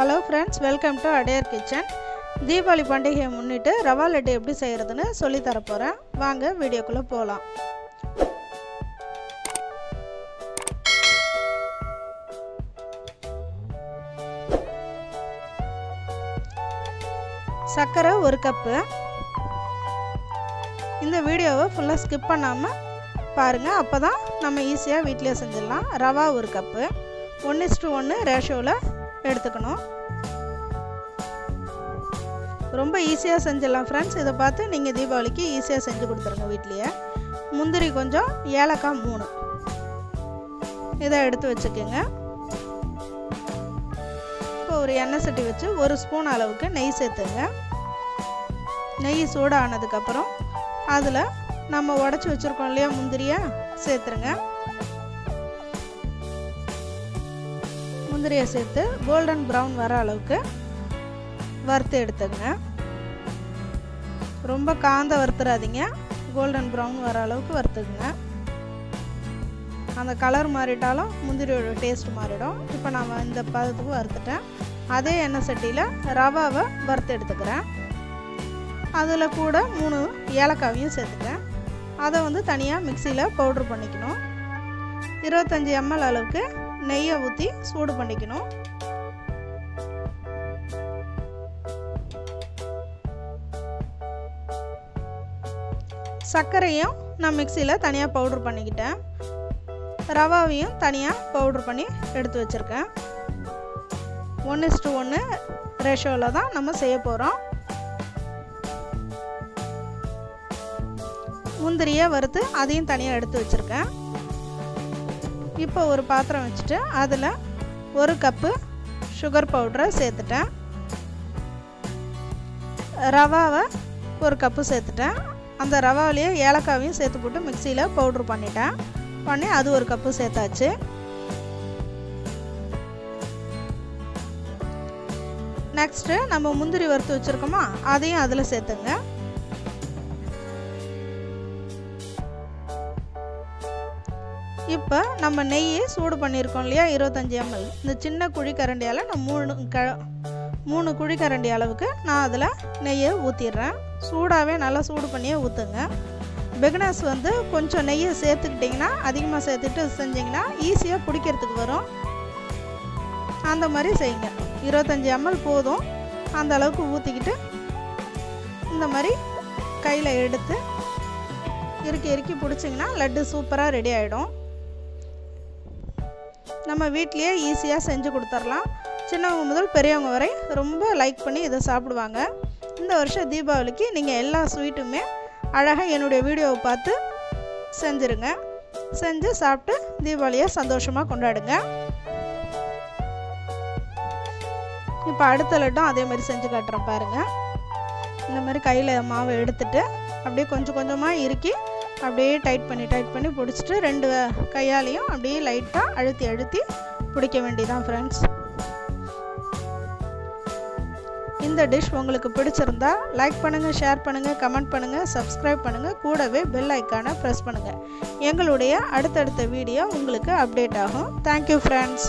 Hello friends welcome to Adyar kitchen Deepavali பண்டிகையை முன்னிட்டு ரவா லட்டு எப்படி செய்கிறதுன்னு சொல்லித்தரப்போகிறேன் வாங்க வீடியோக்குள்ளே போகலாம் சர்க்கரை ஒரு கப்பு. இந்த வீடியோவை ஃபுல்லாக ஸ்கிப் பண்ணாமல் பாருங்கள் அப்போ தான் நம்ம ஈஸியாக வீட்டிலே செஞ்சிடலாம். ரவா ஒரு கப்பு. ஒன்று இஸ்டு ஒன்று ரேஷோவில் எடுத்துக்கணும். ரொம்ப ஈஸியாக செஞ்சிடலாம் ஃப்ரெண்ட்ஸ் இதை பார்த்து நீங்கள் தீபாவளிக்கு ஈஸியாக செஞ்சு கொடுத்துருங்க வீட்லேயே. முந்திரி கொஞ்சம் ஏலக்காய் மூணு. இதை எடுத்து வச்சுக்கோங்க. இப்போ ஒரு எண்ணெய் சட்டி வச்சு ஒரு ஸ்பூன் அளவுக்கு நெய் சேர்த்துங்க. நெய் சூடானதுக்கப்புறம் அதில் நம்ம உடச்சி வச்சுருக்கோம் இல்லையா முந்திரியை சேர்த்துருங்க. முந்திரியை சேர்த்து கோல்டன் ப்ரௌன் வர அளவுக்கு வறுத்து எடுத்துங்க ரொம்ப காந்த வறுத்துறாதீங்க. கோல்டன் ப்ரௌன் வர அளவுக்கு வறுத்துக்குங்க. அந்த கலர் மாறிட்டாலும் முந்திரியோட டேஸ்ட் மாறிடும். இப்போ நான் இந்த பதத்துக்கு வறுத்துட்டேன். அதே எண்ணெய் சட்டியில் ரவாவை வறுத்து எடுத்துக்கிறேன். அதில் கூட மூணு ஏலக்காவையும் சேர்த்துட்டேன் அதை வந்து தனியாக மிக்சியில் பவுட்ரு பண்ணிக்கணும். இருபத்தஞ்சி எம்எல் அளவுக்கு நெய்யை ஊற்றி சூடு பண்ணிக்கணும். சர்க்கரையும் நான் மிக்சியில் தனியாக பவுட்ரு பண்ணிக்கிட்டேன். ரவாவையும் தனியாக பவுட்ரு பண்ணி எடுத்து வச்சுருக்கேன். ஒன்று இஸ்டு ஒன்று ரேஷோவில் தான் நம்ம செய்ய போகிறோம் முந்திரியை வறுத்து அதையும் தனியாக எடுத்து வச்சுருக்கேன். இப்போ ஒரு பாத்திரம் வச்சுட்டு அதில் ஒரு கப்பு சுகர் பவுடரை சேர்த்துட்டேன். ரவாவை ஒரு கப்பு சேர்த்துட்டேன். அந்த ரவாவிலேயே ஏலக்காவையும் சேர்த்து போட்டு மிக்சியில் பவுட்ரு பண்ணிட்டேன். பண்ணி அது ஒரு கப்பு சேர்த்தாச்சு. நெக்ஸ்ட்டு நம்ம முந்திரி வறுத்து வச்சுருக்கோமா அதையும் அதில் சேர்த்துங்க. இப்போ நம்ம நெய்யை சூடு பண்ணியிருக்கோம் இல்லையா? இருபத்தஞ்சி எம்எல் இந்த சின்ன குழி கரண்டியால் நான் மூணு க மூணு குழி கரண்டி அளவுக்கு நான் அதில் நெய்யை ஊற்றிடுறேன் சூடாகவே நல்லா சூடு பண்ணியே ஊற்றுங்க பிகினர்ஸ் வந்து கொஞ்சம் நெய்யை சேர்த்துக்கிட்டிங்கன்னா அதிகமாக சேர்த்துட்டு செஞ்சிங்கன்னா ஈஸியாக பிடிக்கிறதுக்கு வரும். அந்த மாதிரி செய்யுங்க. இருபத்தஞ்சி எம்எல் போதும். அந்த அளவுக்கு ஊற்றிக்கிட்டு இந்த மாதிரி கையில் எடுத்து இறுக்கி இறுக்கி பிடிச்சிங்கன்னா லட்டு சூப்பராக ரெடி ஆகிடும் நம்ம வீட்லேயே ஈஸியாக செஞ்சு கொடுத்துர்லாம். சின்னவங்க முதல் பெரியவங்க வரை ரொம்ப லைக் பண்ணி இதை சாப்பிடுவாங்க. இந்த வருஷம் தீபாவளிக்கு நீங்கள் எல்லா ஸ்வீட்டுமே அழகாக என்னுடைய வீடியோவை பார்த்து செஞ்சுருங்க. செஞ்சு சாப்பிட்டு தீபாவளியை சந்தோஷமாக கொண்டாடுங்க. இப்போ அடுத்த லட்டும் அதே மாதிரி செஞ்சு காட்டுறேன் பாருங்கள் இந்த மாதிரி கையில் மாவை எடுத்துட்டு அப்படியே கொஞ்சம் கொஞ்சமாக இறுக்கி அப்படியே டைட் பண்ணி டைட் பண்ணி பிடிச்சிட்டு ரெண்டு கையாலையும் அப்படியே லைட்டாக அழுத்தி அழுத்தி பிடிக்க வேண்டியதான் ஃப்ரெண்ட்ஸ் இந்த டிஷ் உங்களுக்கு பிடிச்சிருந்தா லைக் பண்ணுங்கள் ஷேர் பண்ணுங்கள் கமெண்ட் பண்ணுங்கள் சப்ஸ்கிரைப் பண்ணுங்கள் கூடவே பெல் ஐக்கானை ப்ரெஸ் பண்ணுங்கள் எங்களுடைய அடுத்தடுத்த வீடியோ உங்களுக்கு அப்டேட் ஆகும். Thank you friends